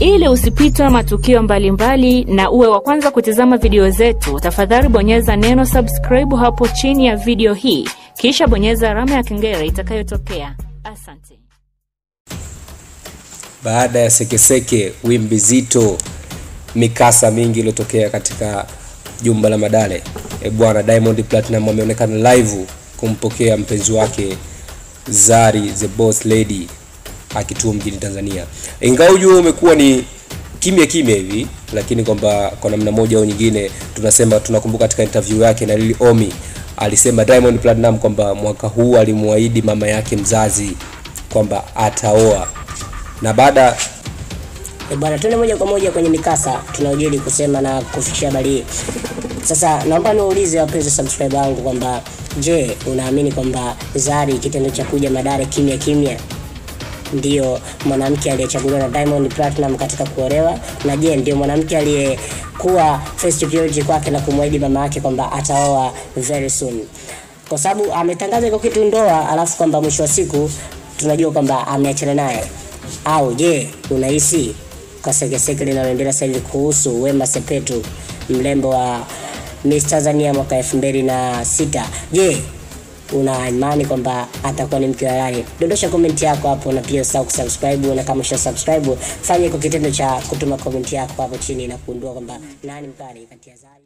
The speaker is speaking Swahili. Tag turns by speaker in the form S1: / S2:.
S1: Ili usipitwe matukio mbalimbali mbali na uwe wa kwanza kutizama video zetu, tafadhali bonyeza neno subscribe hapo chini ya video hii, kisha bonyeza alama ya kengele itakayotokea. Asante.
S2: baada ya sekeseke wimbi zito mikasa mingi iliyotokea katika jumba la madale e bwana diamond platinum ameonekana live kumpokea mpenzi wake zari the boss lady akitua mjini tanzania. Ingawa ujue umekuwa ni kimya kimya hivi lakini kwamba kwa namna moja au nyingine tunasema tunakumbuka katika interview yake na lili omi alisema diamond platinum kwamba mwaka huu alimwahidi mama yake mzazi kwamba ataoa. Na baada
S3: E bwana, tuende moja kwa moja kwenye mikasa tunaojili kusema na kufikisha habari hii. Sasa naomba niwaulize wapenzi subscriber wangu kwamba je, unaamini kwamba Zari kitendo cha kuja Madare kimya kimya ndio mwanamke aliyechaguliwa na Diamond Platinum katika kuolewa, na je, ndio mwanamke aliyekuwa first priority kwake na kumwahidi mama yake kwamba ataoa very soon, kwa sababu ametangaza iko kitu ndoa, alafu kwamba mwisho wa siku tunajua kwamba ameachana naye. Au je, unahisi kwa sekeseke linaloendelea sasa hivi kuhusu Wema Sepetu mrembo wa Miss Tanzania mwaka elfu mbili na sita? Je una imani kwamba atakuwa ni mke wa halali dondosha komenti yako hapo na pia usahau kusubscribe na kama usha subscribe fanya kwa kitendo cha kutuma komenti yako hapo chini na kuundua kwamba nani mkali kati ya Zari